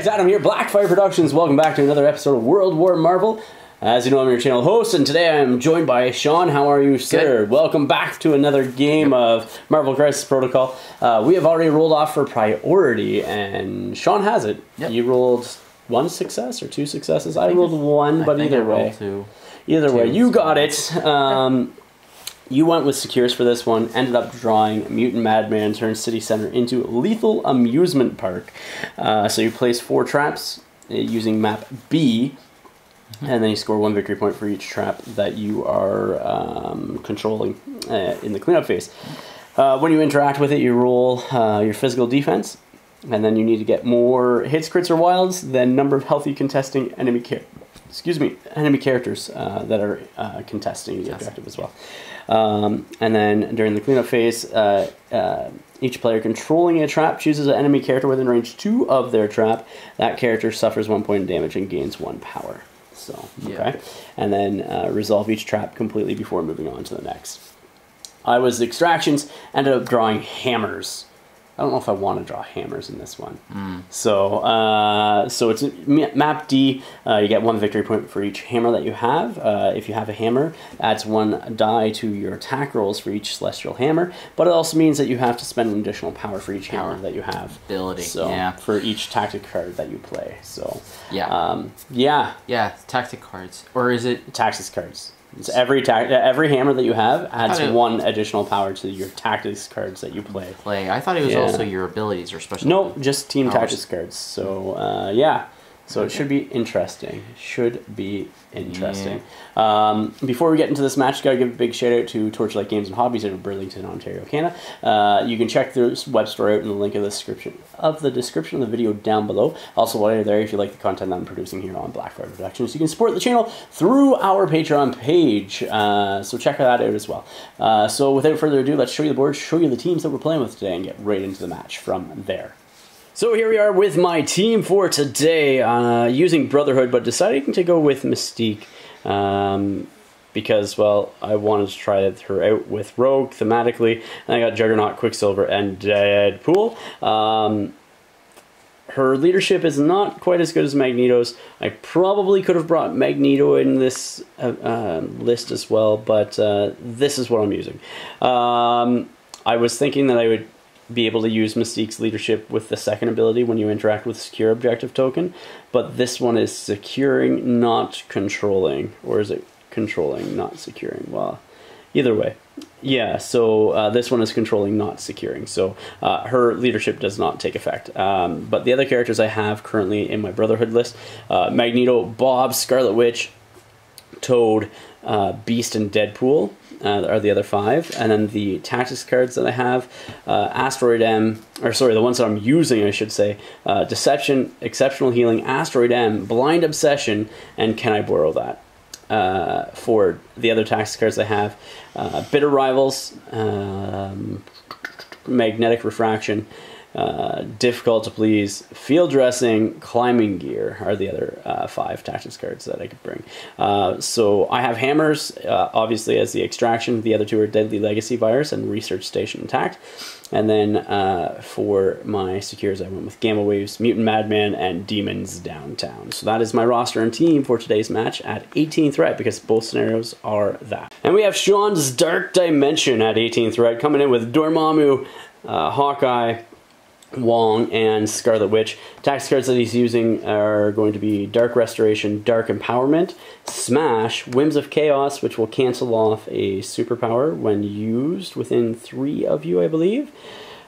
Guys. Adam here, Blackfyre Productions. Welcome back to another episode of World War Marvel. As you know, I'm your channel host, and today I am joined by Sean. How are you, sir? Good. Welcome back to another game of Marvel Crisis Protocol. Uh, we have already rolled off for priority, and Sean has it. Yep. You rolled one success or two successes. I, rolled one, I but either I way, two. either way, you got it. Um, you went with Secures for this one, ended up drawing Mutant Madman turns City Center into Lethal Amusement Park. Uh, so you place four traps uh, using map B, and then you score one victory point for each trap that you are um, controlling uh, in the cleanup phase. Uh, when you interact with it, you roll uh, your physical defense, and then you need to get more hits, crits, or wilds than number of healthy contesting enemy excuse me enemy characters uh, that are uh, contesting the objective as well. Um, and then during the cleanup phase, uh, uh, each player controlling a trap chooses an enemy character within range two of their trap. That character suffers one point of damage and gains one power. So Yeah. okay, and then uh, resolve each trap completely before moving on to the next. I was extractions, ended up drawing hammers. I don't know if I want to draw hammers in this one. So, uh, so it's map D. Uh, you get one victory point for each hammer that you have. Uh, if you have a hammer, adds one die to your attack rolls for each celestial hammer. But it also means that you have to spend an additional power for each hammer that you have. Ability, So yeah. for each tactic card that you play. So Yeah. um, yeah, Yeah, tactic cards. Or is it tactics cards. It's every ta- every hammer that you have adds do- one additional power to your tactics cards that you play. play? I thought it was Yeah. also your abilities or special. No, just team Powers. tactics cards. So uh, yeah, so it should be interesting. Should be interesting. Um, before we get into this match, gotta give a big shout out to Torchlight Games and Hobbies out of Burlington, Ontario, Canada. Uh, you can check their web store out in the link of the description of the description of the video down below. Also, while you're there, if you like the content that I'm producing here on Blackfyre Productions, you can support the channel through our Patreon page. Uh, so check that out as well. Uh, so without further ado, let's show you the board, show you the teams that we're playing with today, and get right into the match from there. So here we are with my team for today, uh, using Brotherhood, but deciding to go with Mystique. Um, because, well, I wanted to try her out with Rogue thematically, and I got Juggernaut, Quicksilver, and Deadpool. Um, her leadership is not quite as good as Magneto's. I probably could have brought Magneto in this uh, uh, list as well, but uh, this is what I'm using. Um, I was thinking that I would be able to use Mystique's leadership with the second ability when you interact with secure objective token, but this one is securing, not controlling, or is it controlling, not securing? Well, either way. Yeah, so uh, this one is controlling, not securing. So uh, her leadership does not take effect. Um, but the other characters I have currently in my Brotherhood list uh, Magneto, Bob, Scarlet Witch, Toad, uh, Beast, and Deadpool uh, are the other five. And then the tactics cards that I have uh, Asteroid M, or sorry, the ones that I'm using, I should say uh, Deception, Exceptional Healing, Asteroid M, Blind Obsession, and Can I Borrow That? Uh, for the other tactics cards I have uh, Bitter Rivals, um, Magnetic Refraction. Uh, difficult to please, field dressing, climbing gear are the other uh, five tactics cards that I could bring. Uh, so I have hammers, uh, obviously as the extraction. The other two are Deadly Legacy Virus and Research Station Intact. And then uh, for my secures, I went with Gamma Waves, Mutant Madman, and Demons Downtown. So that is my roster and team for today's match at 18 threat because both scenarios are that. And we have Sean's Dark Dimension at 18 threat coming in with Dormammu, Hawkeye, Wong and Scarlet Witch. Tax cards that he's using are going to be Dark Restoration, Dark Empowerment, Smash, Whims of Chaos, which will cancel off a superpower when used within three of you, I believe.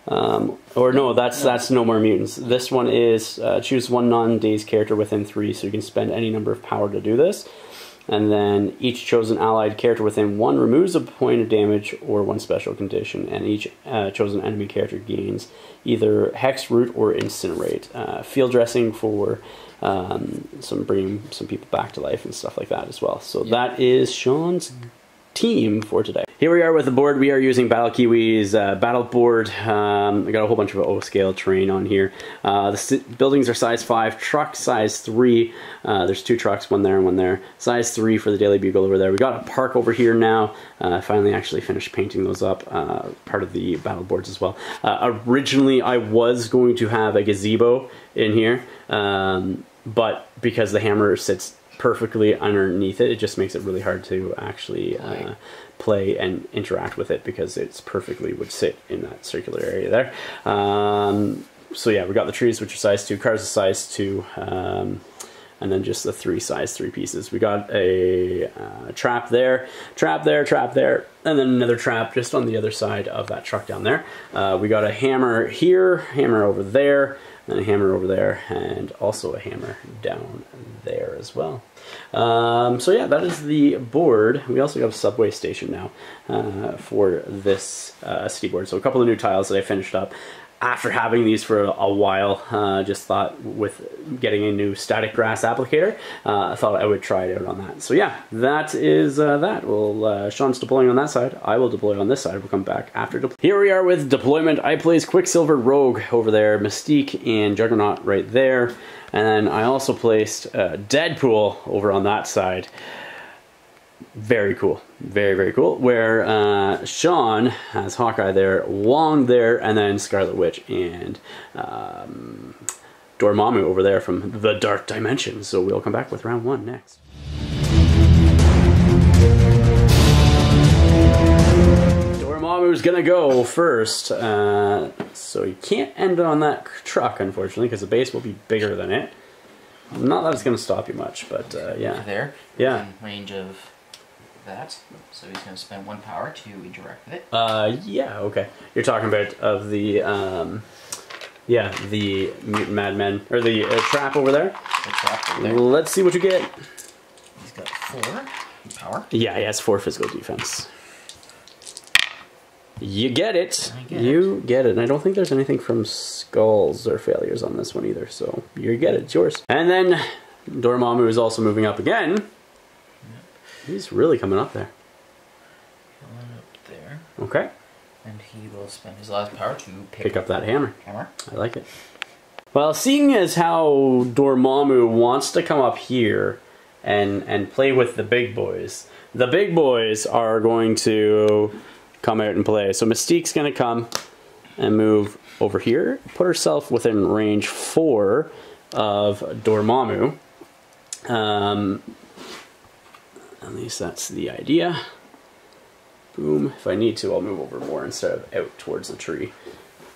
Um, or no, that's that's no more mutants. This one is uh, choose one non-dazed character within three, so you can spend any number of power to do this. And then each chosen allied character within one removes a point of damage or one special condition, and each uh, chosen enemy character gains either Hex, Root, or Incinerate. Uh, field dressing for um, some bringing some people back to life and stuff like that as well. So that is Sean's team for today. Here we are with the board. We are using Battle Kiwi's uh, battle board. Um, I got a whole bunch of O scale terrain on here. Uh, the buildings are size 5, truck size 3. Uh, there's two trucks, one there and one there. Size 3 for the Daily Bugle over there. We got a park over here now. Uh, finally actually finished painting those up, uh, part of the battle boards as well. Uh, originally, I was going to have a gazebo in here, um, but because the hammer sits perfectly underneath it. It just makes it really hard to actually uh, play and interact with it because it's perfectly would sit in that circular area there. Um, so yeah, we got the trees, which are size two, cars are size two, um, and then just the three size three pieces. We got a uh, trap there, trap there, trap there, and then another trap just on the other side of that truck down there. Uh, we got a hammer here, hammer over there, and a hammer over there, and also a hammer down there as well. Um, so yeah, that is the board. We also got a subway station now uh, for this uh, city board. So a couple of new tiles that I finished up after having these for a while, uh, just thought with getting a new static grass applicator, uh, I thought I would try it out on that. So yeah, that is uh, that. Well, uh, Sean's deploying on that side. I will deploy on this side. We'll come back after deploy. Here we are with deployment. I place Quicksilver Rogue over there, Mystique and Juggernaut right there. And then I also placed uh, Deadpool over on that side very cool. Very, very cool. Where uh, Sean has Hawkeye there, Wong there, and then Scarlet Witch and um, Dormammu over there from the Dark Dimension. So we'll come back with round one next. Dormammu's gonna go first. Uh, so you can't end on that truck, unfortunately, because the base will be bigger than it. Not that it's gonna stop you much, but uh, yeah. There. Yeah. range of that. So he's going to spend one power to interact with it. Uh, yeah, okay. You're talking about of the, um, yeah, the mutant madmen, or the uh, trap over there? The trap over there. Let's see what you get. He's got four power. Yeah, he has four physical defense. You get it. Get you it. get it. And I don't think there's anything from skulls or failures on this one either, so you get it. It's yours. And then Dormammu is also moving up again. He's really coming up there. Coming up there. Okay. And he will spend his last power to pick, Pick up that hammer. hammer. I like it. Well, seeing as how Dormammu wants to come up here and and play with the big boys, the big boys are going to come out and play. So Mystique's going to come and move over here, put herself within range four of Dormammu. Um, at least that's the idea. Boom. If I need to, I'll move over more instead of out towards the tree.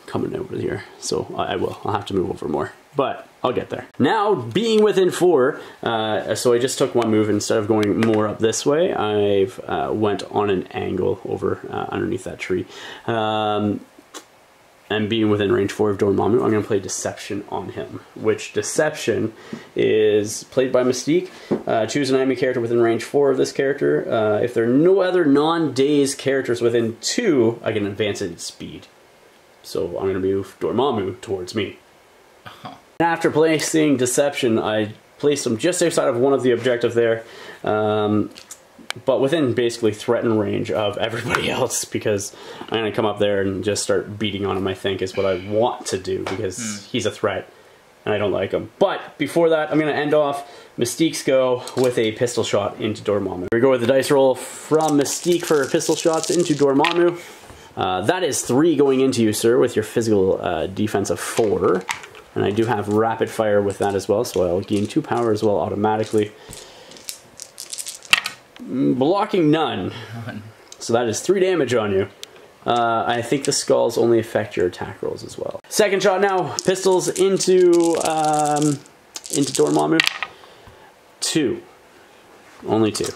Coming over here. So I will. I'll have to move over more. But I'll get there. Now, being within four, uh, so I just took one move. Instead of going more up this way, I've uh, went on an angle over uh, underneath that tree. Um, and being within range 4 of Dormammu, I'm going to play Deception on him, which Deception is played by Mystique. Uh, choose an enemy character within range 4 of this character. Uh, if there are no other non-dazed characters within 2, I can advance it in speed. So I'm going to move Dormammu towards me. Uh-huh. After placing Deception, I placed him just outside of one of the objectives there. Um, but within basically threatened range of everybody else because I'm going to come up there and just start beating on him, I think, is what I want to do because mm. he's a threat and I don't like him. But before that, I'm going to end off Mystique's go with a pistol shot into Dormammu. We go with the dice roll from Mystique for pistol shots into Dormammu. Uh, that is three going into you, sir, with your physical uh, defense of four. And I do have rapid fire with that as well, so I'll gain two power as well automatically. Blocking none. So that is three damage on you. Uh, I think the skulls only affect your attack rolls as well. Second shot now. Pistols into um, into Dormammu. Two. Only two.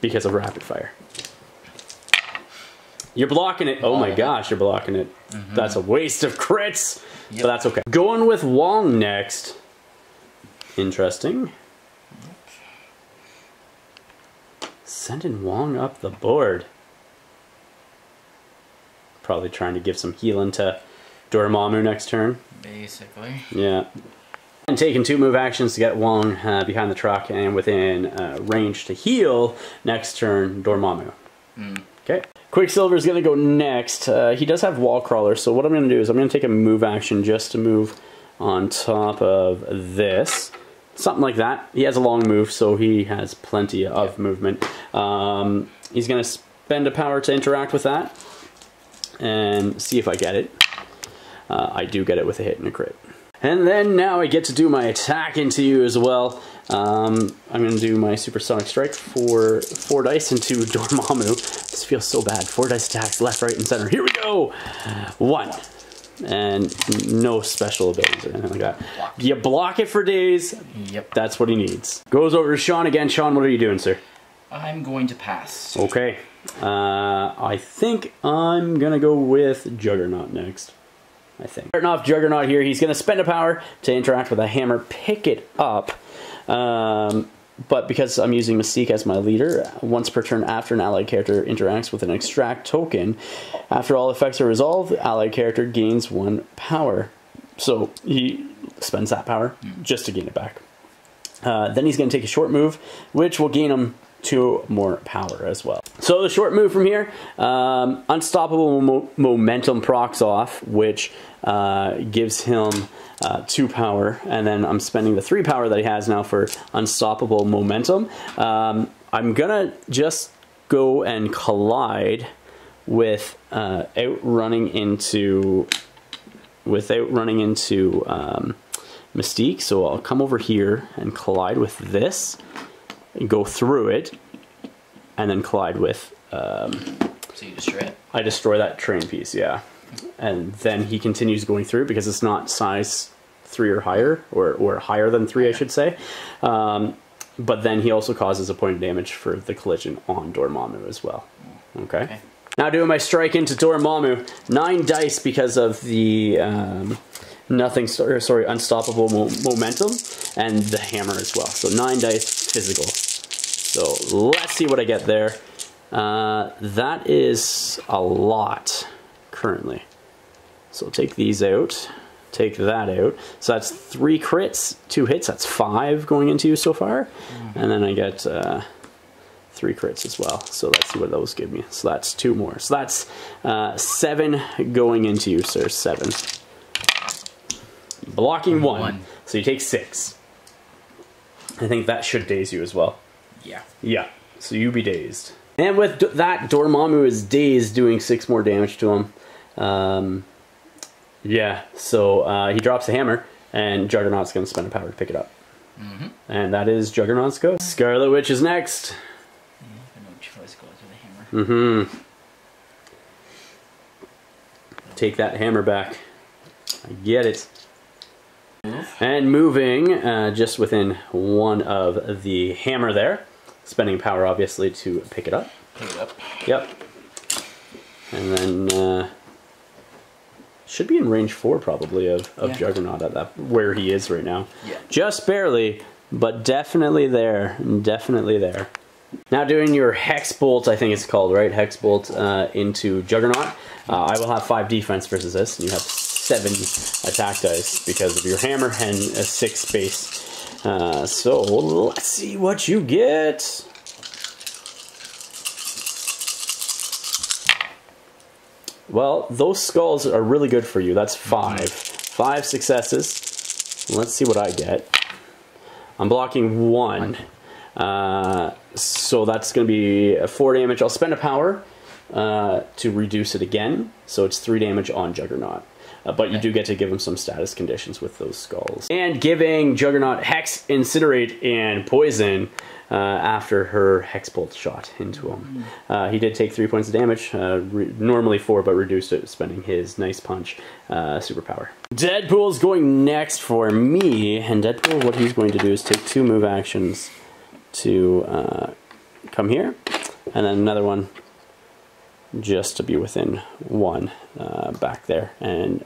Because of rapid fire. You're blocking it. Oh my gosh, you're blocking it. Mm -hmm. That's a waste of crits. Yep. But that's okay. Going with Wong next. Interesting. Sending Wong up the board. Probably trying to give some healing to Dormammu next turn. Basically. Yeah. And taking two move actions to get Wong uh, behind the truck and within uh, range to heal next turn Dormammu. Okay. Quicksilver is going to go next. Uh, he does have wall crawler, so what I'm going to do is I'm going to take a move action just to move on top of this. Something like that. He has a long move, so he has plenty of movement. Um, he's going to spend a power to interact with that and see if I get it. Uh, I do get it with a hit and a crit. And then now I get to do my attack into you as well. Um, I'm going to do my Supersonic Strike for four dice into Dormammu. This feels so bad. Four dice attacks, left, right, and center. Here we go! One. And no special abilities or anything like that. Block. You block it for days. Yep. That's what he needs. Goes over to Sean again. Sean, what are you doing, sir? I'm going to pass. Okay. Uh, I think I'm going to go with Juggernaut next. I think. Starting off Juggernaut here, he's going to spend a power to interact with a hammer, pick it up. Um, but because I'm using Mystique as my leader, once per turn after an allied character interacts with an extract token, after all effects are resolved, the allied character gains one power. So he spends that power just to gain it back. Uh, then he's going to take a short move, which will gain him two more power as well. So the short move from here, um, Unstoppable Mo- Momentum procs off, which uh, gives him uh, two power, and then I'm spending the three power that he has now for Unstoppable Momentum. Um, I'm gonna just go and collide with uh, into without running into um, Mystique. So I'll come over here and collide with this, go through it, and then collide with. Um, So you destroy it. I destroy that train piece, yeah. And then he continues going through because it's not size three or higher, or, or higher than three, I should say. Um, but then he also causes a point of damage for the collision on Dormammu as well. Okay. Okay. Now doing my strike into Dormammu, nine dice because of the um, nothing, or sorry, unstoppable mo- momentum and the hammer as well. So nine dice physical. So let's see what I get there. Uh, that is a lot currently. So take these out, take that out. So that's three crits, two hits. That's five going into you so far, and then I get. Uh, three crits as well. So let's see what those give me. So that's two more. So that's uh, seven going into you, sir. Seven. Blocking one. One. So you take six. I think that should daze you as well. Yeah. Yeah. So you be dazed. And with d- that, Dormammu is dazed, doing six more damage to him. Um, yeah. So uh, he drops a hammer, and Juggernaut's going to spend a power to pick it up. And that is Juggernaut's go. Scarlet Witch is next. I no choice. Go to the hammer. Mm-hmm. Take that hammer back. I get it. And moving uh, just within one of the hammer there. Spending power, obviously, to pick it up. Pick it up. Yep. And then uh, should be in range four probably of, of Yeah. Juggernaut at that where he is right now. Yeah. Just barely, but definitely there. Definitely there. Now doing your Hex Bolt, I think it's called, right? Hex Bolt uh, into Juggernaut. Uh, I will have five defense versus this, and you have seven attack dice because of your hammer and a six space. Uh, so let's see what you get. Well, those skulls are really good for you. That's five. Five successes. Let's see what I get. I'm blocking one. Uh, so that's going to be a four damage. I'll spend a power uh, to reduce it again. So it's three damage on Juggernaut. Uh, but you do get to give him some status conditions with those skulls. And giving Juggernaut Hex, Incinerate, and Poison uh, after her Hex Bolt shot into him. Uh, he did take three points of damage, uh, normally four, but reduced it, spending his Nice Punch uh, superpower. Deadpool's going next for me, and Deadpool, what he's going to do is take two move actions to uh, come here, and then another one just to be within one uh, back there. And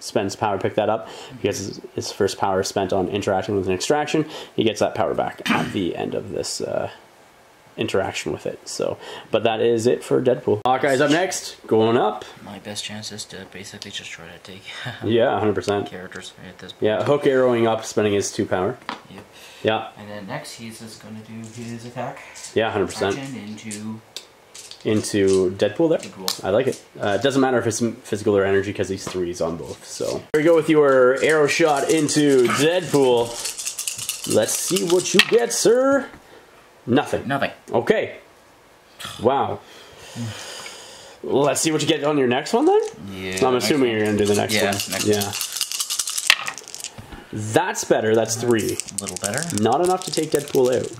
spends power to pick that up. Because his, his first power is spent on interacting with an extraction. He gets that power back at the end of this uh, interaction with it. So but that is it for deadpool. Hawkeye's up next. Going up. My best chance is to basically just try to take yeah 100% characters at this point. yeah hook arrowing up spending his two power. Yep. yeah. And then next he's just gonna do his attack. yeah 100% into into Deadpool there. Deadpool. I like it. Uh, it doesn't matter if it's physical or energy because he's threes on both. So here we go with your arrow shot into Deadpool. Let's see what you get, sir. Nothing. Nothing. Okay. Wow. Let's see what you get on your next one then. Yeah. I'm assuming you're gonna do the next Yeah, one. next yeah. That's better. That's three. A little better. Not enough to take Deadpool out.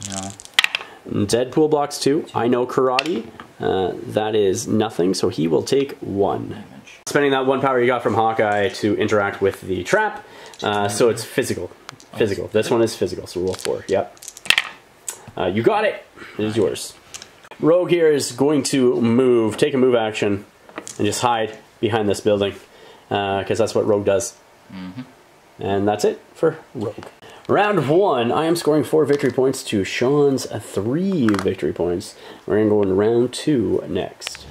No. Deadpool blocks two. I know karate. Uh, that is nothing, so he will take one. Damage. Spending that one power you got from Hawkeye to interact with the trap, uh, so it's physical. Physical. This one is physical, so roll four. Yep. Uh, you got it. It is yours. Rogue here is going to move, take a move action, and just hide behind this building, because that's what Rogue does. And that's it for Rogue. Round one, I am scoring four victory points to Sean's three victory points. We're going to go in round two next.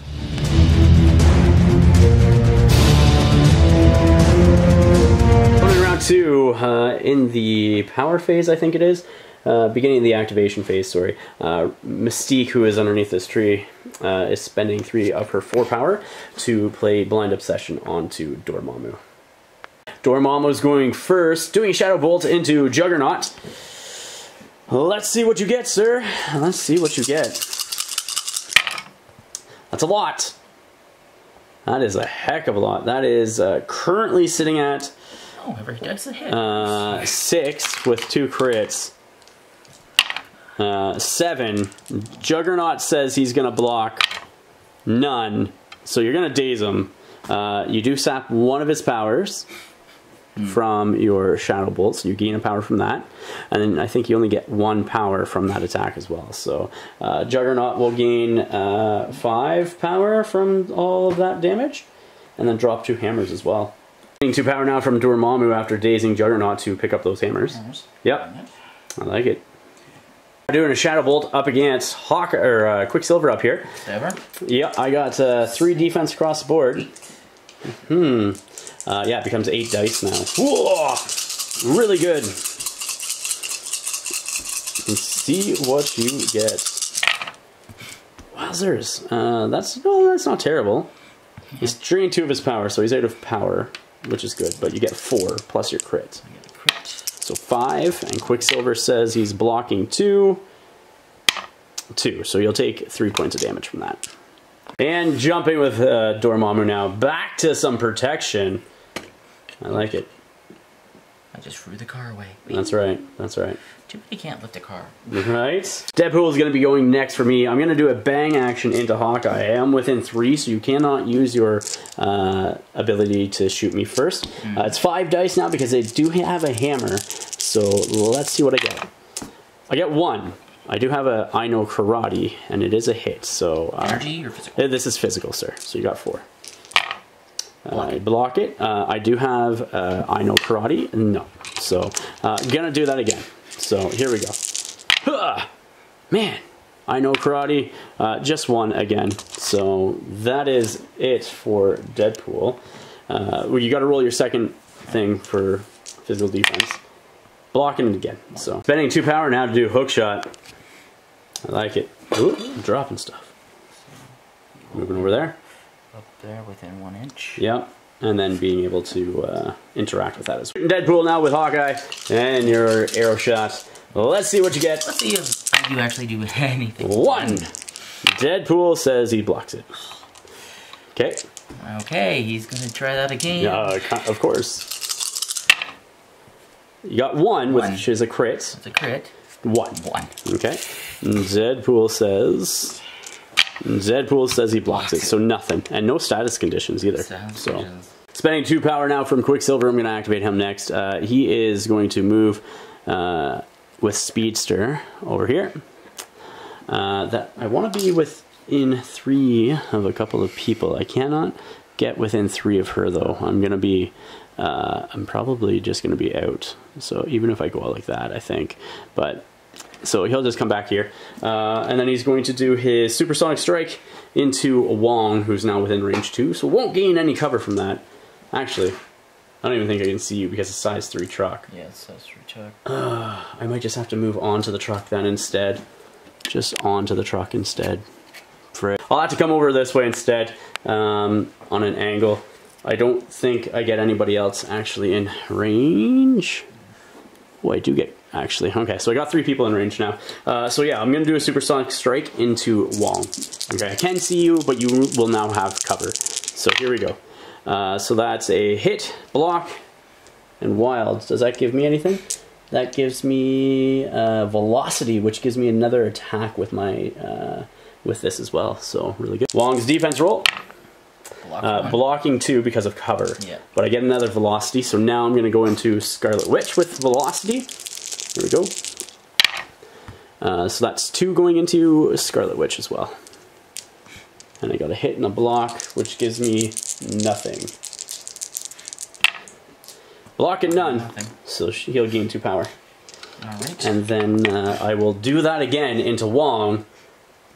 In round two, uh, in the power phase, I think it is. Uh, beginning of the activation phase, sorry. Uh, Mystique, who is underneath this tree, uh, is spending three of her four power to play Blind Obsession onto Dormammu. Dormammu's going first, doing Shadow Bolt into Juggernaut. Let's see what you get, sir. Let's see what you get. That's a lot. That is a heck of a lot. That is uh, currently sitting at Oh, every dice a hit. uh, six with two crits. Uh, seven. Juggernaut says he's gonna block none, so you're gonna daze him. Uh, you do sap one of his powers from your shadow bolts. You gain a power from that, and then I think you only get one power from that attack as well. So uh, Juggernaut will gain uh, five power from all of that damage, and then drop two hammers as well. Getting two power now from Dormammu after dazing Juggernaut to pick up those hammers. Hammers. Yep, I like it. We're doing a Shadow Bolt up against Hawk or uh, Quicksilver up here. Sever. Yep, I got uh, three defense across the board. Hmm. Uh, yeah, it becomes eight dice now. Whoa! Really good. And see what you get. Wowzers. Uh, that's well, that's not terrible. He's drained two of his power, so he's out of power, which is good. But you get four plus your crit. I get a crit. So five, and Quicksilver says he's blocking two. Two, so you'll take three points of damage from that. And jumping with uh, Dormammu now, back to some protection. I like it. I just threw the car away. That's right. That's right. Too bad you can't lift a car. Right. Deadpool is going to be going next for me. I'm going to do a bang action into Hawkeye. I am within three, so you cannot use your uh, ability to shoot me first. Uh, it's five dice now because they do have a hammer. So let's see what I get. I get one. I do have a I know karate, and it is a hit. So uh, Energy or physical? This is physical, sir. So you got four. Block it. block it. Uh, I do have uh, I know karate. No. So uh, gonna do that again. So here we go. Huh! Man, I know karate. Just one again. So that is it for Deadpool. Well, you got to roll your second thing for physical defense. Blocking it again. So spending two power now to do hook shot. I like it. Ooh, dropping stuff. Moving over there. Up there within one inch. Yep. And then being able to uh, interact with that as well. Deadpool now with Hawkeye and your arrow shot. Let's see what you get. Let's see if do actually do anything. One. Deadpool says he blocks it. Okay. Okay, he's gonna try that again. Uh, of course. You got one, One. which is a crit. It's a crit. One. One. Okay. Deadpool says. Deadpool says he blocks it, so nothing, and no status conditions either. Sounds so. good. Spending two power now from Quicksilver. I'm going to activate him next. Uh, he is going to move uh, with Speedster over here. Uh, that I want to be within three of a couple of people. I cannot get within three of her though. I'm going to be. Uh, I'm probably just going to be out. So even if I go out like that, I think. But so he'll just come back here, uh, and then he's going to do his supersonic strike into Wong, who's now within range two. So won't gain any cover from that. Actually, I don't even think I can see you because it's size three truck. Yes, that's true, Chuck. I might just have to move onto the truck then instead. Just onto the truck instead. Frick. I'll have to come over this way instead um, on an angle. I don't think I get anybody else actually in range. Oh, I do get actually. Okay, so I got three people in range now. Uh, so yeah, I'm gonna do a supersonic strike into Wong. Okay, I can see you, but you will now have cover. So here we go. Uh, so that's a hit, block, and wild. Does that give me anything? That gives me uh, velocity, which gives me another attack with my uh, with this as well. So really good. Wong's defense roll. Block Uh, blocking two because of cover. Yeah. But I get another velocity, so now I'm going to go into Scarlet Witch with velocity. There we go. Uh, so that's two going into Scarlet Witch as well. And I got a hit and a block, which gives me nothing. Block and none. Nothing. So he'll gain two power. Alright. And then uh, I will do that again into Wong.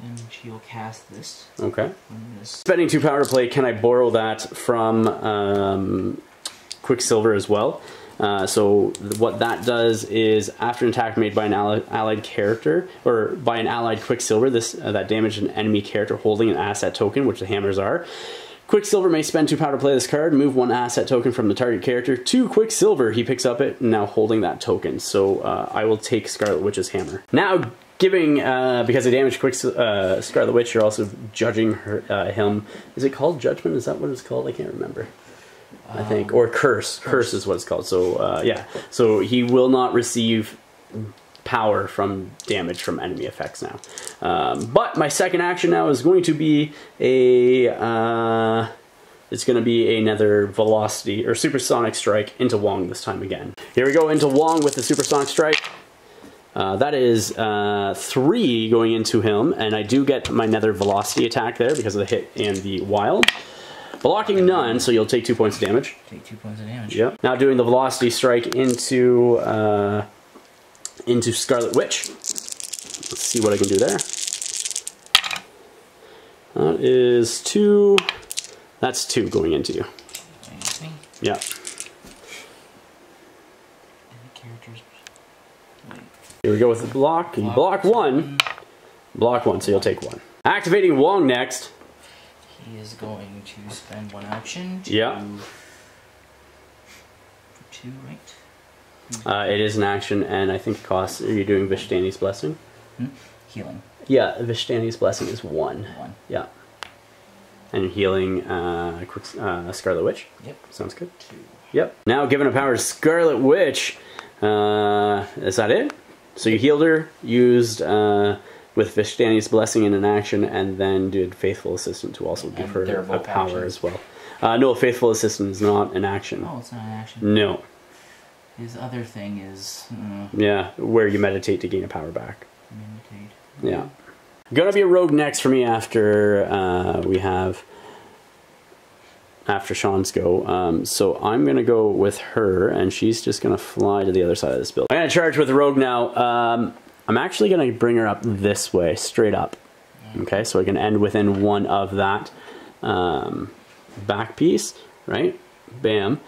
And she'll cast this. Okay. This Spending two power to play, can I borrow that from um, Quicksilver as well? Uh, so th- what that does is after an attack made by an allied, allied character or by an allied Quicksilver, this uh, that damaged an enemy character holding an asset token, which the hammers are. Quicksilver may spend two power to play this card, move one asset token from the target character to Quicksilver. He picks up it, now holding that token. So uh, I will take Scarlet Witch's hammer. Now, giving, uh, because I damaged Quick, uh, Scarlet Witch, you're also judging her, uh, him. Is it called Judgment? Is that what it's called? I can't remember. I think. Or Curse. Curse is what it's called. So, uh, yeah. So he will not receive power from damage from enemy effects now. Um, but my second action now is going to be a. Uh, it's going to be another velocity or supersonic strike into Wong this time again. Here we go into Wong with the supersonic strike. Uh, that is uh, three going into him, and I do get my nether velocity attack there because of the hit and the wild. Blocking none, so you'll take two points of damage. take two points of damage. Yep. Now doing the velocity strike into uh, into Scarlet Witch. Let's see what I can do there. That is two. That's two going into you. Anything? Yeah. Any characters? Wait. Here we go with the block. You block one. Block one, so you'll take one. Activating Wong next. He is going to spend one action to Yeah. two, right? Uh, it is an action, and I think it costs. Are you doing Vishanti's Blessing? Hmm? Healing. Yeah, Vishanti's Blessing is one. One. Yeah. And healing uh, quick, uh, Scarlet Witch. Yep. Sounds good. Two. Yep. Now given a power to Scarlet Witch. Uh, is that it? So you healed her, used uh, with Vishanti's blessing in an action, and then did Faithful Assistant to also give her a power actions. as well. Uh, no, Faithful Assistant is not an action. Oh, it's not an action. No. His other thing is uh, Yeah, where you meditate to gain a power back. meditate. Yeah. Gonna be a rogue next for me after uh, we have after Sean's go. Um, so I'm gonna go with her, and she's just gonna fly to the other side of this building. I'm gonna charge with rogue now. Um, I'm actually gonna bring her up this way, straight up. Okay, so I can end within one of that um, back piece, right? Bam.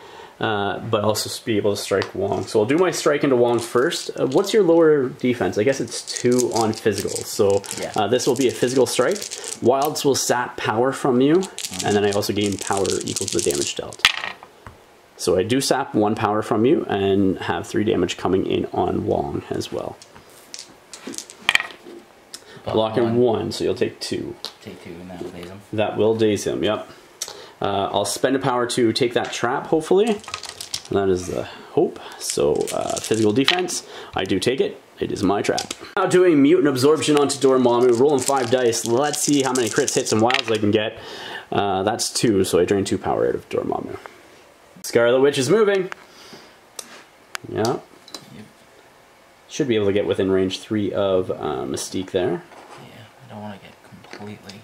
Uh, but also be able to strike Wong. So I'll do my strike into Wong first. Uh, what's your lower defense? I guess it's two on physical. So Yeah. uh, this will be a physical strike. Wilds will sap power from you, and then I also gain power equal to the damage dealt. So I do sap one power from you and have three damage coming in on Wong as well. But in one, so you'll take two. Take two and that'll daze him. That will daze him, yep. Uh, I'll spend a power to take that trap, hopefully. That is the hope. So, uh, physical defense, I do take it. It is my trap. Now doing mutant absorption onto Dormammu, rolling five dice. Let's see how many crits, hits, and wilds I can get. Uh, that's two, so I drain two power out of Dormammu. Scarlet Witch is moving. Yeah. Should be able to get within range three of uh, Mystique there. Yeah, I don't want to get completely.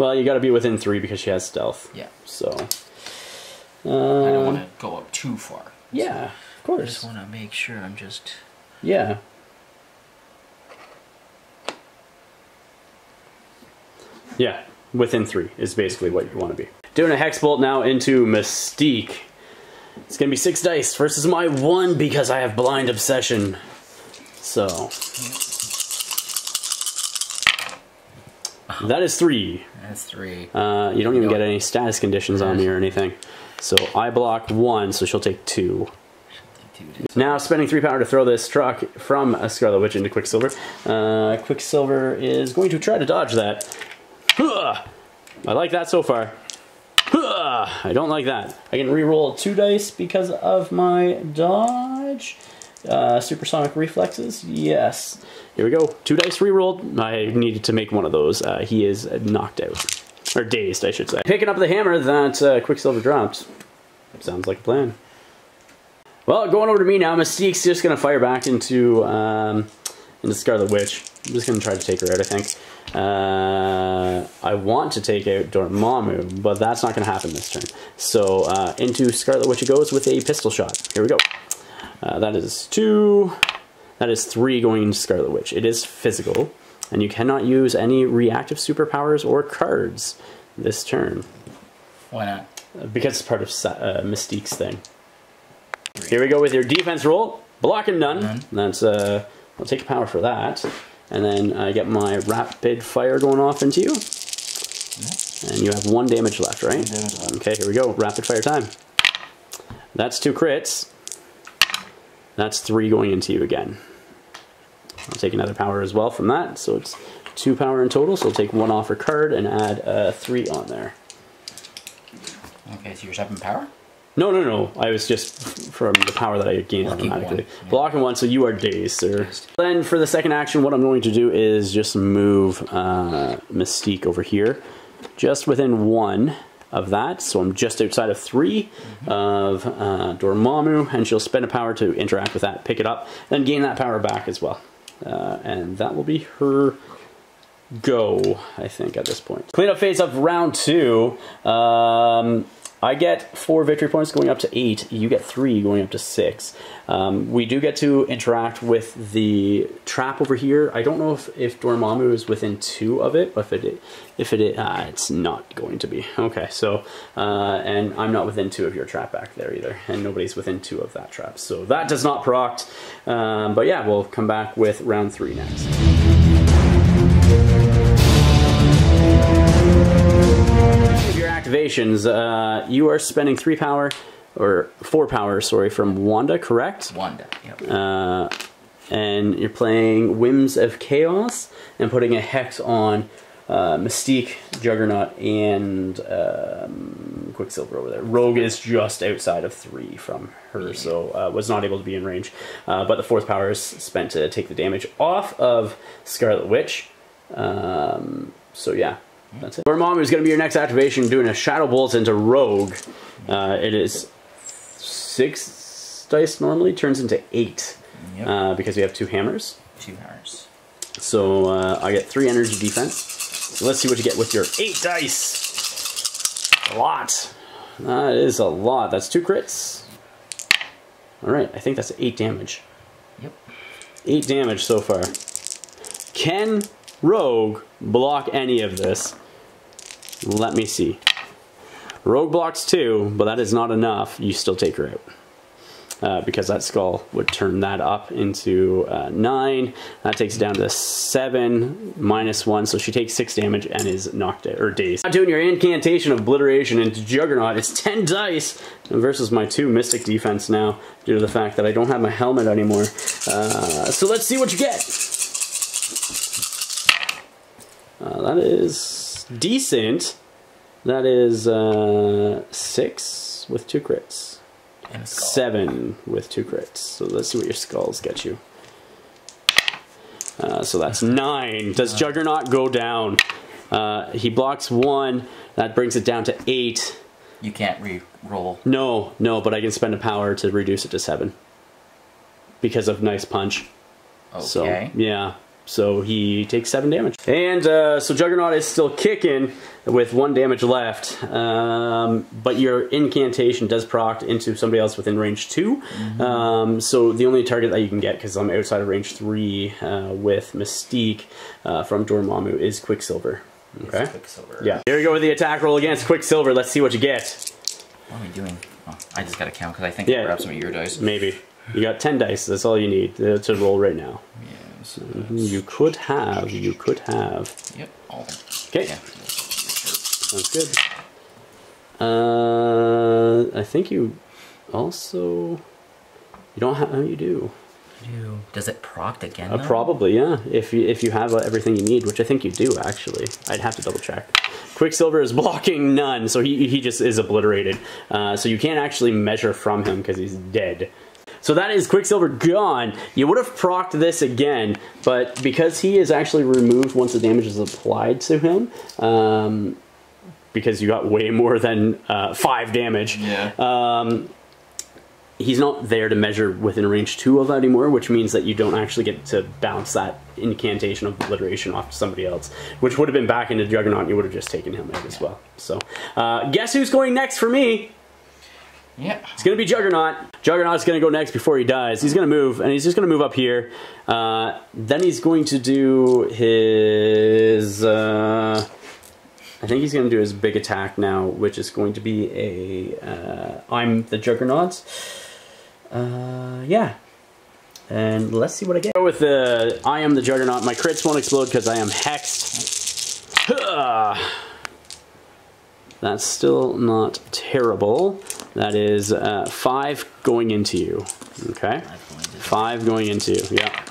Well, you got to be within three because she has stealth. Yeah. So. I don't Uh, want to go up too far. Yeah, of course. I just want to make sure I'm just. Yeah. Yeah, within three is basically what you want to be. Doing a hex bolt now into Mystique. It's gonna be six dice versus my one because I have blind obsession. So That is three. That's three. Uh, you don't even get any status conditions on me or anything. So I block one, so she'll take two. Now spending three power to throw this truck from a Scarlet Witch into Quicksilver. Uh, Quicksilver is going to try to dodge that. I like that so far. I don't like that. I can re-roll two dice because of my dodge. Uh, supersonic reflexes, yes. Here we go. Two dice re-rolled. I needed to make one of those. Uh, he is knocked out. Or dazed, I should say. Picking up the hammer that uh, Quicksilver dropped. Sounds like a plan. Well, going over to me now. Mystique's just gonna fire back into um, into Scarlet Witch. I'm just gonna try to take her out. I think. Uh, I want to take out Dormammu, but that's not gonna happen this turn. So uh, into Scarlet Witch it goes with a pistol shot. Here we go. Uh, that is two. That is three going into Scarlet Witch. It is physical, and you cannot use any reactive superpowers or cards this turn Why not? uh, because it's part of uh, Mystique's thing. Here we go with your defense roll. Block and none. None. That's uh, I'll take a power for that, and then I get my rapid fire going off into you, and you have one damage left, right? damage left. Okay, here we go. Rapid fire time. That's two crits. That's three going into you again. I'll take another power as well from that, so it's two power in total. So I'll take one off her card and add uh, three on there. Okay, so you're seven power? No, no, no. I was just from the power that I gained Blocking automatically. one, yeah. Blocking one, so you are dazed, sir. Then for the second action, what I'm going to do is just move uh, Mystique over here, just within one of that. So I'm just outside of 3 Mm-hmm. of uh, Dormammu, and she'll spend a power to interact with that, pick it up, then gain that power back as well. Uh, and that will be her go, I think, at this point. Cleanup phase of round two. Um, I get four victory points going up to eight. You get three going up to six. Um, we do get to interact with the trap over here. I don't know if, if Dormammu is within two of it, but if it if it uh, it's not going to be. Okay, so uh, and I'm not within two of your trap back there either, and nobody's within two of that trap. So that does not proct. Um, but yeah, we'll come back with round three next. Activations, uh, you are spending three power, or four power, sorry, from Wanda, correct? Wanda. Yep. Uh, and you're playing Whims of Chaos and putting a hex on uh, Mystique, Juggernaut, and um, Quicksilver over there. Rogue is just outside of three from her, so uh, was not able to be in range. Uh, but the fourth power is spent to take the damage off of Scarlet Witch. Um, so yeah, that's it. Dormammu is going to be your next activation, doing a Shadow Bolt into Rogue. Uh, it is six dice normally, turns into eight Yep. uh, because we have two hammers. Two hammers. So uh, I get three energy defense. So let's see what you get with your eight dice. A lot. That is a lot. That's two crits. All right, I think that's eight damage. Yep. Eight damage so far. Can Rogue block any of this? Let me see. Rogue blocks two, but that is not enough. You still take her out. Uh, because that skull would turn that up into uh, nine. That takes it down to seven minus one, so she takes six damage and is knocked out or dazed. Now doing your incantation of obliteration into Juggernaut. It's ten dice versus my two Mystic defense now, due to the fact that I don't have my helmet anymore. Uh, so let's see what you get. Uh, that is decent. That is uh, six with two crits. And. Seven with two crits. So let's see what your skulls get you. Uh, so that's nine. Does Juggernaut go down? Uh, he blocks one. That brings it down to eight. You can't re-roll. No, no, but I can spend a power to reduce it to seven. Because of nice punch. So Okay. yeah. So he takes seven damage. And uh, so Juggernaut is still kicking with one damage left. Um, but your incantation does proc into somebody else within range 2 Mm-hmm. Um, so the only target that you can get, because I'm outside of range three uh, with Mystique uh, from Dormammu, is Quicksilver. Okay. Quicksilver. Yeah. Here we go with the attack roll against Quicksilver. Let's see what you get. What are we doing? Oh, I just got to count because I think Yeah. I grabbed some of your dice. Maybe. You got 10 dice. That's all you need uh, to roll right now. Yes. You could have, you could have. Yep. All. Okay, Yeah. sounds good. Uh, I think you also you don't have. Oh, you do. Do- Does it proc again? Uh, probably, yeah. If you if you have uh, everything you need, which I think you do, actually. I'd have to double check. Quicksilver is blocking none, so he he just is obliterated. Uh, so you can't actually measure from him because he's dead. So that is Quicksilver gone. You would have procced this again, but because he is actually removed once the damage is applied to him, um, because you got way more than uh, five damage. Yeah. Um, he's not there to measure within range two of that anymore, which means that you don't actually get to bounce that incantation of obliteration off to somebody else, which would have been back into Juggernaut. and You would have just taken him out as well. So, uh, guess who's going next for me? Yeah. It's gonna be Juggernaut. Juggernaut's gonna go next before he dies. He's gonna move, and he's just gonna move up here. Uh, then he's going to do his. Uh, I think he's gonna do his big attack now, which is going to be a. Uh, I'm the Juggernaut. Uh, yeah. And let's see what I get. Go with the I am the Juggernaut. My crits won't explode because I am hexed. That's still not terrible. That is uh, five going into you. Okay. Five going Five going into you. Yeah.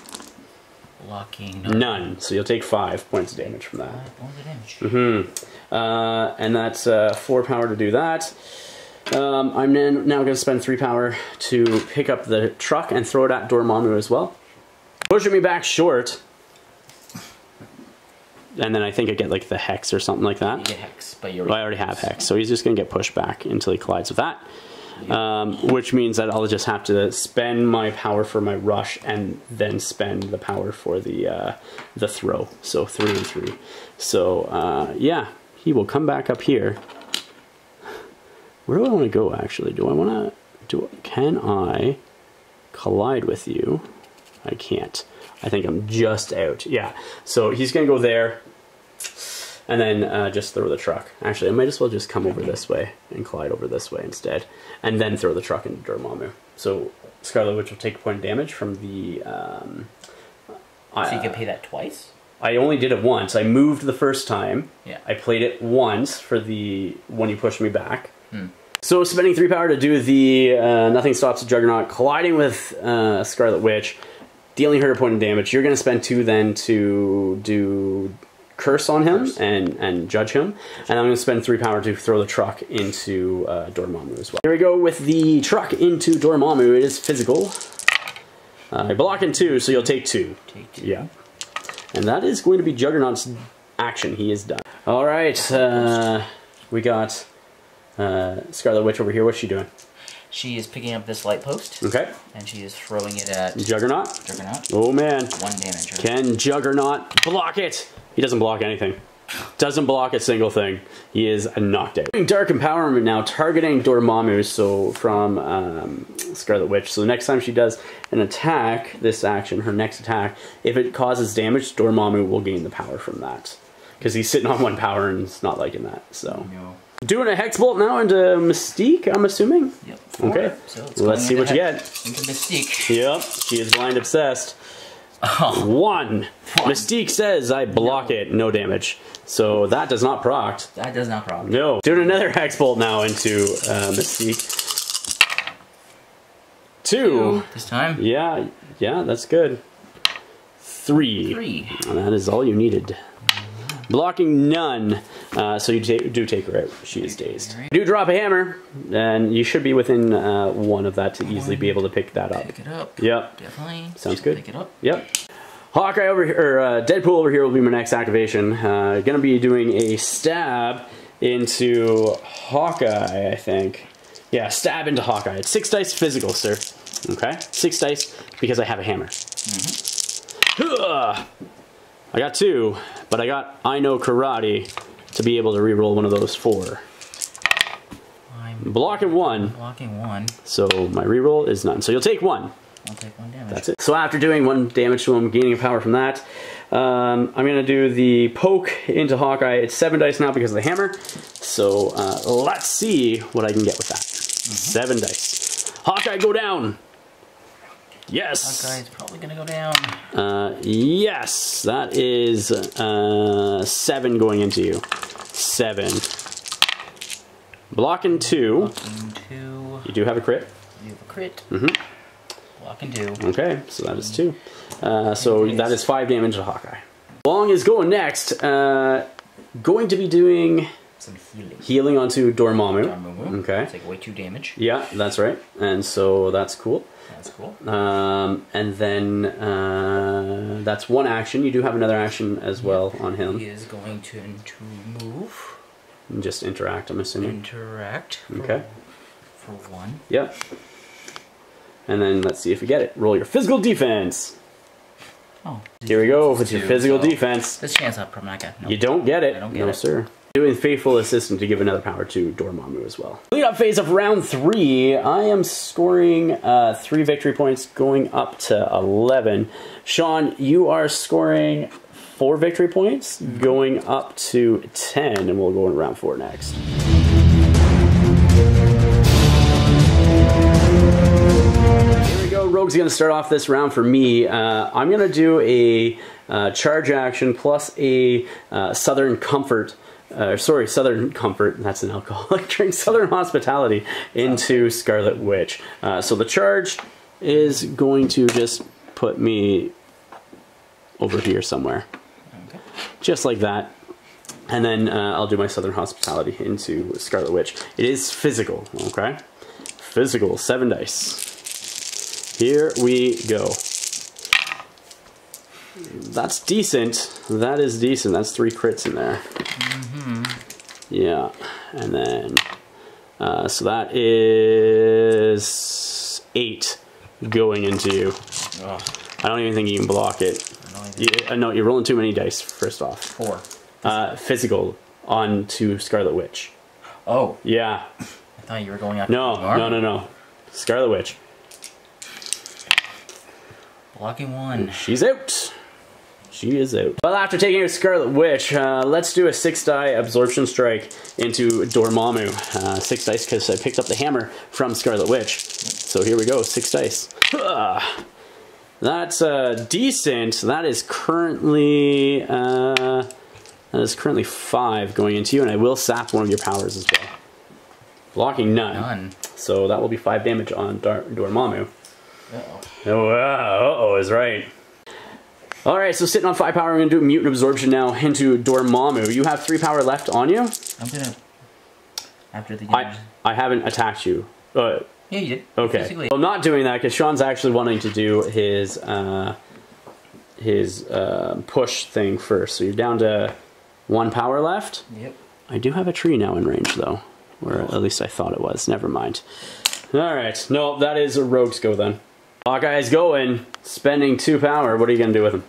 None. So you'll take five points of damage from that. Five points of damage. Hmm. Uh, and that's uh, four power to do that. Um, I'm then now going to spend three power to pick up the truck and throw it at Dormammu as well. Pushing me back short. And then I think I get like the hex or something like You that. get hex, but you're. Well, I already have hex, so he's just going to get pushed back until he collides with that. Um, which means that I'll just have to spend my power for my rush and then spend the power for the uh, the throw. So three and three. So uh, yeah, he will come back up here. Where do I want to go? Actually, do I want to do? Can I collide with you? I can't. I think I'm just out. Yeah. So he's gonna go there and then uh, just throw the truck. Actually, I might as well just come over this way and collide over this way instead, and then throw the truck into Dormammu. So Scarlet Witch will take a point of damage from the. Um, So you can pay that twice. I only did it once. I moved the first time. Yeah. I played it once for the when you pushed me back. Hmm. So spending three power to do the uh, nothing stops the Juggernaut colliding with uh, Scarlet Witch, dealing her a point of damage. You're going to spend two then to do curse on him Curse. and and judge him, and I'm going to spend three power to throw the truck into uh, Dormammu as well. Here we go with the truck into Dormammu. It is physical. Uh, I block in two, so you'll take two. Take two. Yeah. And that is going to be Juggernaut's action. He is done. All right. Uh, we got uh, Scarlet Witch over here. What's she doing? She is picking up this light post Okay. and she is throwing it at Juggernaut. Juggernaut. Oh, man. One damage. Can Juggernaut block it? He doesn't block anything. Doesn't block a single thing. He is a knocked out. Dark Empowerment now, targeting Dormammu, so from um, Scarlet Witch. So the next time she does an attack, this action, her next attack, if it causes damage, Dormammu will gain the power from that. Because he's sitting on one power and is not liking that, so. No. Doing a Hex Bolt now into Mystique, I'm assuming? Yep. Okay. So Let's see what you hex- Into Mystique. Yep, she is blind obsessed. Oh. One. Mystique says I block it, no damage. So that does not proc. That does not problem. No. Doing another Hex Bolt now into uh, Mystique. Two. This time. Yeah, yeah, that's good. Three. Three. And that is all you needed. Blocking none. Uh, so you do take her out. She is dazed. Alright. Do drop a hammer, and you should be within uh, one of that to easily be able to pick that up. Pick it up. Yep. Definitely. Sounds Should good. Pick it up. Yep. Hawkeye over here, or uh, Deadpool over here will be my next activation. Uh, gonna be doing a stab into Hawkeye, I think. Yeah, stab into Hawkeye. It's six dice physical, sir. Okay? Six dice because I have a hammer. Ugh. I got two, but I got I know karate to be able to re-roll one of those four. I'm Blocking one, blocking one. so my re-roll is none. So you'll take one. I'll take one damage. That's it. So after doing one damage to him, gaining power from that, um, I'm gonna do the poke into Hawkeye. It's seven dice now because of the hammer. So uh, let's see what I can get with that. Seven dice. Hawkeye, go down. Yes. Hawkeye's probably gonna go down. Uh, yes, that is uh, seven going into you. Seven. Blocking two. Blocking two. You do have a crit. You have a crit. Mhm. Blocking two. Okay, so that is two. Uh, so that is five damage to Hawkeye. Wong is going next. Uh, going to be doing Some healing. healing onto Dormammu. Dormammu. Okay. Take way two damage. Yeah, that's right. And so that's cool. That's cool. Um, and then uh, that's one action. You do have another action as well on him. He is going to, to move, Just interact, I'm assuming. interact. For, Okay. For one. Yep. And then let's see if you get it. Roll your physical defense. Oh. Here we go with your physical so defense. This chance up from that guy. No. You don't get it. I don't get no, it. sir. Doing faithful assistant to give another power to Dormammu as well. Lead up phase of round three. I am scoring uh, three victory points, going up to eleven. Sean, you are scoring four victory points, going up to ten, and we'll go in round four next. Here we go. Rogue's going to start off this round for me. Uh, I'm going to do a uh, charge action plus a uh, Southern Comfort. Uh, sorry, Southern Comfort. That's an alcoholic drink. Southern Hospitality into Scarlet Witch. Uh, so the charge is going to just put me over here somewhere, Okay. just like that. And then uh, I'll do my Southern Hospitality into Scarlet Witch. It is physical, okay? Physical, seven dice. Here we go. That's decent. That is decent. That's three crits in there. Yeah. And then, uh, so that is eight going into you. Oh, I don't even think you can block it. I don't even- You, uh, no, you're rolling too many dice, first off. Four. Uh, physical on to Scarlet Witch. Oh, Yeah. I thought you were going after No, no, no, no. Scarlet Witch. Blocking one. She's out. She is out. Well, after taking out Scarlet Witch, uh, let's do a six die absorption strike into Dormammu. Uh, six dice because I picked up the hammer from Scarlet Witch. So here we go, six dice. That's uh, decent. That is currently uh, that is currently five going into you, and I will sap one of your powers as well. Blocking none. None. So that will be five damage on Dar- Dormammu. Uh-oh. Oh, wow. Uh-oh is right. All right, so sitting on five power, I'm going to do mutant absorption now into Dormammu. You have three power left on you. I'm gonna. After the game. I. I haven't attacked you. Uh, Yeah, you did. okay. Physically. I'm not doing that because Sean's actually wanting to do his uh, his uh, push thing first. So you're down to one power left. Yep. I do have a tree now in range, though. Or at least I thought it was. Never mind. All right. No, that is a rogue's go then. Hawkeye's going, spending two power. What are you going to do with him?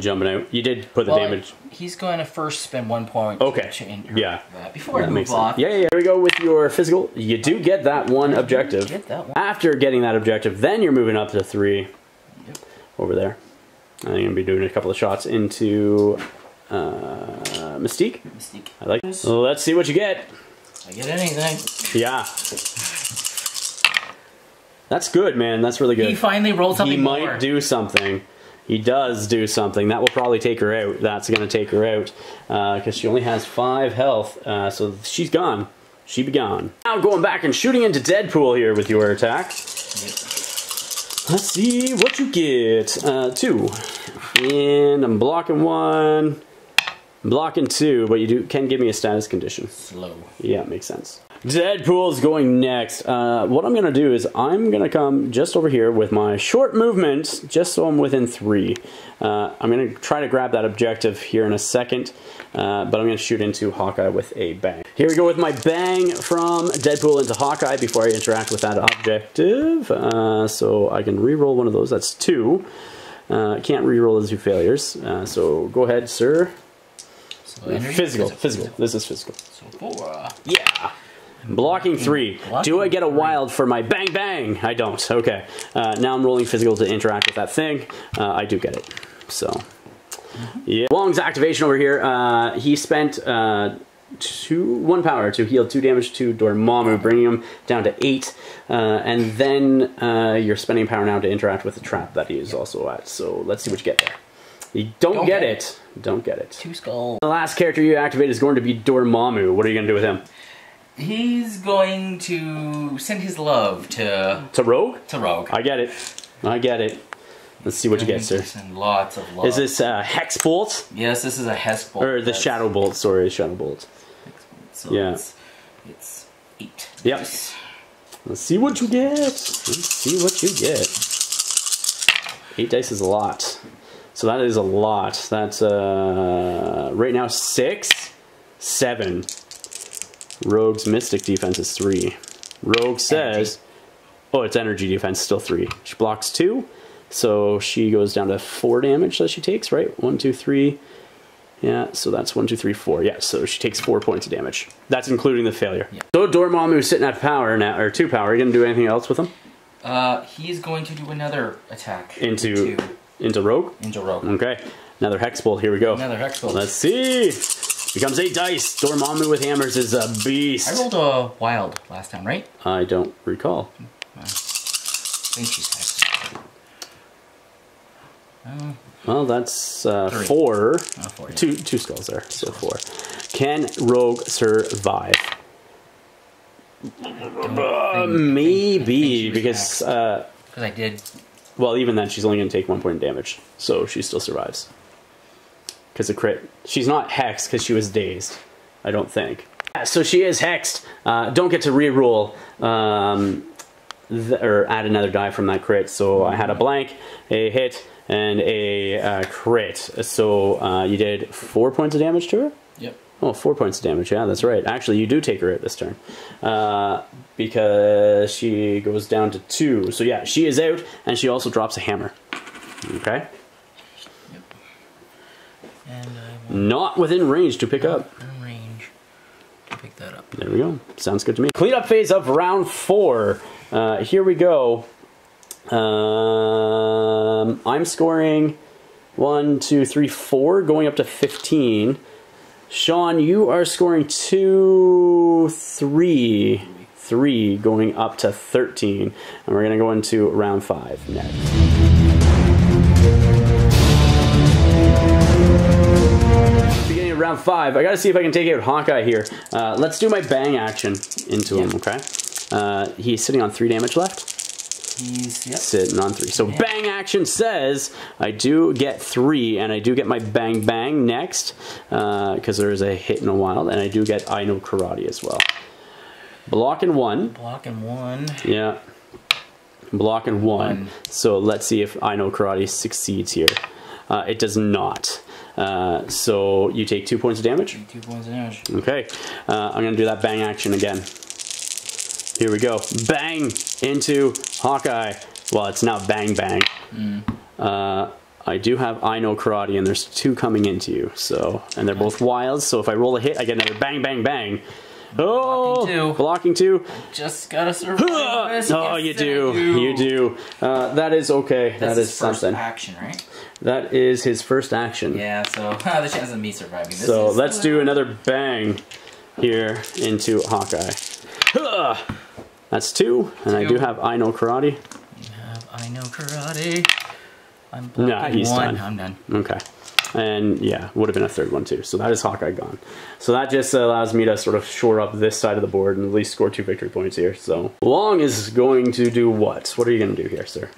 Jumping out. You did put the Well, damage. He's going to first spend one point. Okay. To change Yeah. That. Before I That move makes on. Yeah, yeah, yeah. Here we go with your physical. You do get that one objective. Get that one. After getting that objective, then you're moving up to three Yep. over there. I'm going to be doing a couple of shots into uh, Mystique. Mystique. I like. Let's see what you get. I get anything. Yeah. That's good, man. That's really good. He finally rolled something He might more. do something. He does do something. That will probably take her out. That's going to take her out because she only has five health. Uh, so she's gone. She be gone. Now going back and shooting into Deadpool here with your attack. Let's see what you get. Uh, two. And I'm blocking one. Blocking two, but you do can give me a status condition. Slow. Yeah, makes sense. Deadpool's going next. Uh, what I'm going to do is I'm going to come just over here with my short movement, just so I'm within three. Uh, I'm going to try to grab that objective here in a second, uh, but I'm going to shoot into Hawkeye with a bang. Here we go with my bang from Deadpool into Hawkeye before I interact with that objective. Uh, so I can re-roll one of those. That's two. Uh, can't re-roll the two failures. Uh, so go ahead, sir. Energy, Physical, physical. This is physical. So four. Yeah. Blocking three. Do I get a wild for my bang bang? I don't. Okay. Uh, now I'm rolling physical to interact with that thing. Uh, I do get it. So. Yeah. Wong's activation over here. Uh, he spent uh, two, one power to heal two damage to Dormammu, bringing him down to eight. Uh, and then uh, you're spending power now to interact with the trap that he is also at. So let's see what you get there. You don't, Don't get get it. Don't get it. Two skulls. The last character you activate is going to be Dormammu. What are you going to do with him? He's going to send his love to To Rogue? to Rogue. I get it. I get it. Let's see what you get, sir. Lots of love. Is this uh, Hex Bolt? Yes, this is a hex bolt. Or the That's- Shadow Bolt, sorry, Shadow Bolt. So Yeah. It's, it's eight. Yep. Let's see what you get. Let's see what you get. Eight dice is a lot. So that is a lot. That's uh, right now six, seven. Rogue's Mystic defense is three. Rogue says, oh, it's energy defense, still three. She blocks two, so she goes down to four damage that she takes, right? One, two, three. Yeah, so that's one, two, three, four. Yeah, so she takes four points of damage. That's including the failure. Yeah. So Dormammu's sitting at power now, or two power. Are you gonna do anything else with him? Uh, he's going to do another attack Into into, into Rogue? into Rogue. Okay, another Hex Bolt. Here we go. Another Hex Bolt. Let's see. Becomes eight dice. Dormammu with hammers is a beast. I rolled a wild last time, right? I don't recall. I think she's Hex. Uh, Well, that's uh, four. oh, four, yeah. Two two skulls there, so four. Can Rogue survive? Uh, maybe because uh, Because I did. Well, even then she's only going to take one point of damage, so she still survives. Because a crit, she's not hexed because she was dazed. I don't think. Yeah, So she is hexed. Uh, don't get to reroll um, or add another die from that crit. So I had a blank, a hit, and a uh, crit. So uh, you did four points of damage to her. Yep. Oh, four points of damage. Yeah, that's right. Actually, you do take her at this turn uh, because she goes down to two. So yeah, she is out, and she also drops a hammer. Okay, And I want not within range to pick up. range to pick that up. There we go. Sounds good to me. Cleanup phase of round four. Uh, here we go. Um, I'm scoring one, two, three, four, going up to 15. Sean, you are scoring two, three, three, going up to 13. And we're going to go into round five next. beginning of round five. I got to see if I can take out Hawkeye here. Uh, let's do my bang action into him, okay? Uh, he's sitting on three damage left. He's yep. Sitting on three. So bang action says I do get three, and I do get my bang bang next because there is a hit in a wild, and I do get I know karate as well. Blocking one. Blocking one. Yeah. Blocking one. One. So let's see if I know karate succeeds here. Uh, it does not. Uh, so you take two points of damage. Two points of damage. Okay. Uh, I'm going to do that bang action again. Here we go. Bang into Hawkeye. Well, it's now bang bang. Uh, I do have I know karate, and there's two coming into you. So, and they're both wilds. So if I roll a hit, I get another bang bang bang. Oh, Blocking two. blocking two. Just gotta survive. Oh, you do. You do. Uh, that is okay. That's that his is first something. action, right? That is his first action. Yeah. So the chance of me surviving this. So let's do another bang here into Hawkeye. That's two, and I do have I know karate. Have I know karate. I'm Nah, he's one. done. I'm done. Okay. And yeah, would have been a third one too. So that is Hawkeye gone. So that just allows me to sort of shore up this side of the board and at least score two victory points here. So Wong is going to do what? What are you going to do here, sir?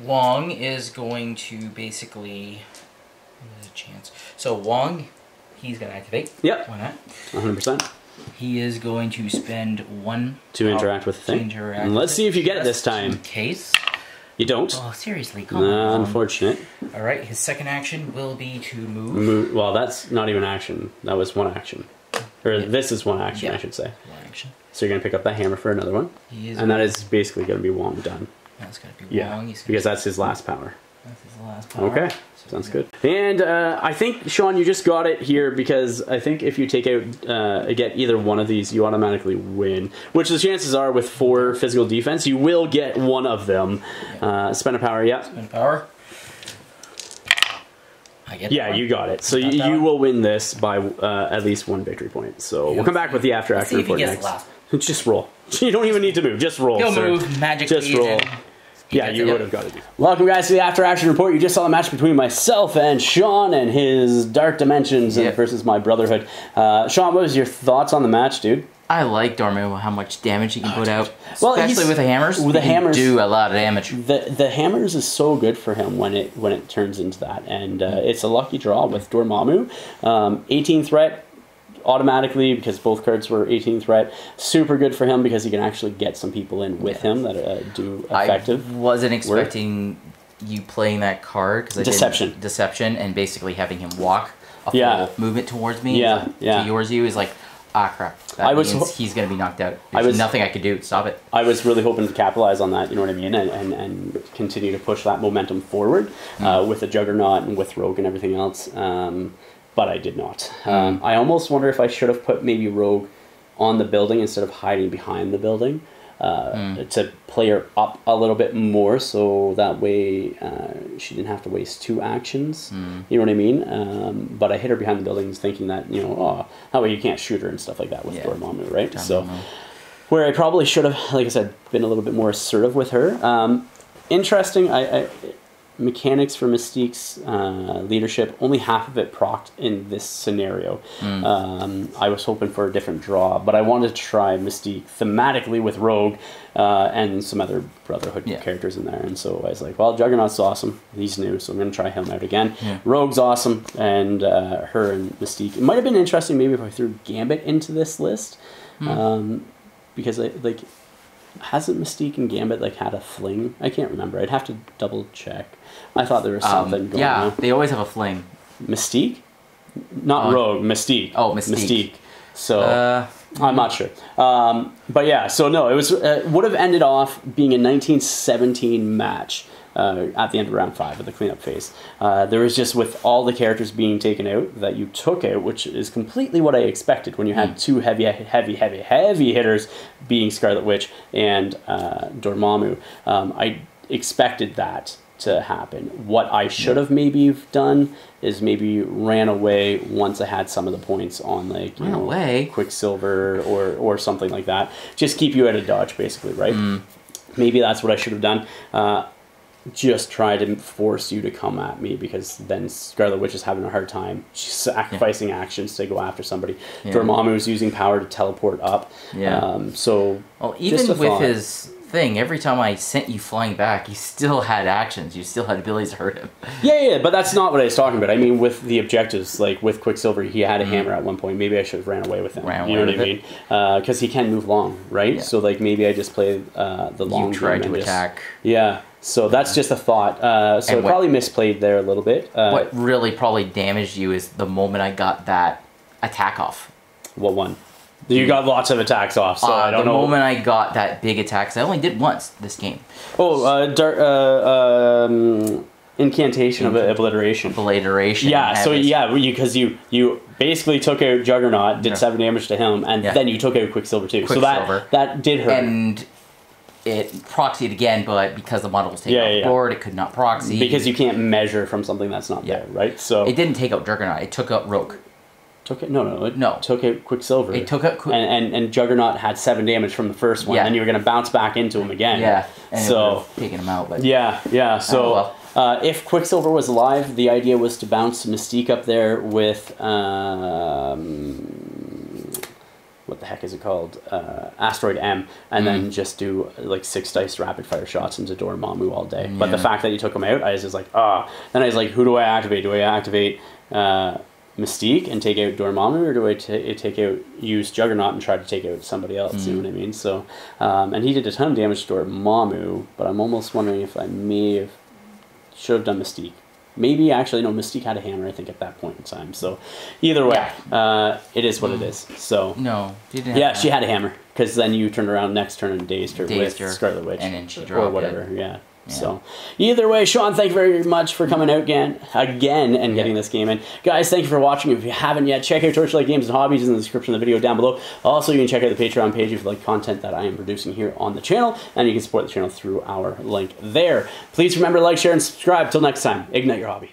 Wong is going to basically. There's a chance. So Wong, he's gonna activate. Yep. Why not? 100%. He is going to spend one To interact with the to thing. And mm, let's with see if you get it this time. In case. You don't? Oh, seriously, come on. unfortunate. All right, his second action will be to move. Mo- well, that's not even action. That was one action. Or Yeah. this is one action, I should say. One action. So you're going to pick up that hammer for another one. He is. And that is basically going to be Wong done. That's gonna be Yeah. Wong. Because that's his last power. That's his last power. Okay. So Sounds good. And uh, I think, Sean, you just got it here because I think if you take out, uh, get either one of these, you automatically win. Which the chances are with four physical defense, you will get one of them. Uh, spend a power, yeah. gonna- Power. I get Yeah, you got it. So you, you will win this by uh, at least one victory point. So Yeah. we'll come back with the after action report next. Just roll. You don't even need to move. Just roll. He'll sir. move. Magic Just roll. Yeah, you would have got to do. Welcome, guys, to the After Action Report. You just saw the match between myself and Sean and his Dark Dimensions Yep. versus my Brotherhood. Uh, Sean, what was your thoughts on the match, dude? I like Dormammu, how much damage he can put out. Well, Especially with the hammers. with the hammers- do a lot of damage. The the hammers is so good for him when it when it turns into that, and uh, it's a lucky draw with Dormammu. Um, 18 threat automatically because both cards were 18 threat. Super good for him because he can actually get some people in with him that uh, do effective. I wasn't expecting you playing that card because Deception. deception, and basically having him walk a Yeah. full movement towards me. Yeah, to yeah. yours you is like ah crap. That I was means ho- he's gonna be knocked out. I was- nothing I could do. Stop it. I was really hoping to capitalize on that, you know what I mean, and, and, and continue to push that momentum forward uh, with the Juggernaut and with Rogue and everything else. Um, but I did not. Um, I almost wonder if I should have put maybe Rogue on the building instead of hiding behind the building uh, to play her up a little bit more so that way uh, she didn't have to waste two actions. You know what I mean? Um, but I hit her behind the buildings thinking that, you know, oh, that way you can't shoot her and stuff like that with Yeah. Dormammu, right? So where I probably should have, like I said, been a little bit more assertive with her. Um, interesting. I, I mechanics for Mystique's uh, leadership. Only half of it procced in this scenario. Um, I was hoping for a different draw, but I wanted to try Mystique thematically with Rogue uh, and some other Brotherhood Yeah. characters in there. And so I was like, well, Juggernaut's awesome. He's new, so I'm going to try him out again. Yeah. Rogue's awesome, and uh, her and Mystique. It might have been interesting maybe if I threw Gambit into this list. Um, because I, like hasn't Mystique and Gambit like had a fling? I can't remember. I'd have to double check. I thought there was Um, something going yeah, on. they always have a fling. Mystique, not Uh, Rogue. Mystique. oh, Mystique. So Uh, I'm not sure. Um, but yeah, so no, it was uh, would have ended off being a 1917 match. Uh, at the end of round five of the cleanup phase, uh, there was just with all the characters being taken out that you took out, which is completely what I expected when you had two heavy, heavy, heavy, heavy hitters being Scarlet Witch and uh, Dormammu. Um, I expected that to happen. What I should have maybe done is maybe ran away once I had some of the points on like Ran know, away? Quicksilver or or something like that. Just keep you at a dodge, basically, right? Maybe that's what I should have done. Uh, just try to force you to come at me because then Scarlet Witch is having a hard time. She's sacrificing actions to go after somebody. Yeah. Dormammu's using power to teleport up. Yeah. Um, so Well, even with thought. his thing, every time I sent you flying back, you still had actions. You still had abilities to hurt him. Yeah, yeah, but that's not what I was talking about. I mean, with the objectives, like with Quicksilver, he had a hammer at one point. Maybe I should have ran away with him. Mm-hmm. Ran you know what I mean? Because he can't move long, right? Yeah. So like maybe I just play uh, the long. you tried to just- attack. Yeah. So that's just a thought. Uh, so And I what- probably misplayed there a little bit. Uh, what really probably damaged you is the moment I got that attack off. What one? You got lots of attacks off, so Uh, I don't the know. moment I got that big attack, I only did once this game. oh, uh, dar- uh, um, incantation of obliteration. Obliteration. Yeah, so habits. yeah, because you, you basically took out Juggernaut, did Yeah. seven damage to him, and Yeah. then you took out Quicksilver too. So that that did hurt. And it proxied again, but because the model was taken Yeah, off yeah, board, it could not proxy. because you can't measure from something that's not Yeah. there, right? So It didn't take out Juggernaut, it took out Rogue. took it. No, no, it No. took out Quicksilver. It took out Qui- and, and and Juggernaut had seven damage from the first one. Yeah. Then you were gonna bounce back into him again. Yeah, and so would've him out. But yeah, yeah. So Oh, well. uh, if Quicksilver was alive, the idea was to bounce Mystique up there with um, what the heck is it called? Uh, Asteroid M, and Mm. then just do like six dice rapid fire shots into Dormammu all day. But the fact that you took him out, I was just like, ah. Then I was like, who do I activate? Do I activate? Uh, Mystique and take out Dormammu, or do I take out use Juggernaut and try to take out somebody else? You know what I mean? So, um, and he did a ton of damage to Dormammu, but I'm almost wondering if I may have should have done Mystique. Maybe actually no, Mystique had a hammer I think at that point in time. So, either way, uh, it is what it is. So no, yeah, she had a hammer because then you turned around next turn and dazed her Dazed with her, Scarlet Witch, and then she or whatever. it. Yeah. Yeah. So, either way, Sean, thank you very much for coming out again, again, and getting Yeah. this game in. Guys, thank you for watching. If you haven't yet, check out Torchlight Games and Hobbies in the description of the video down below. Also, you can check out the Patreon page if you like content that I am producing here on the channel, and you can support the channel through our link there. Please remember to like, share, and subscribe. Till next time, ignite your hobby.